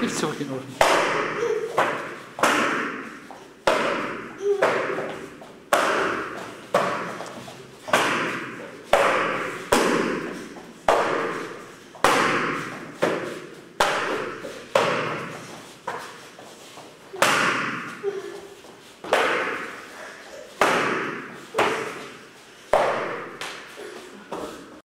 Nicht so in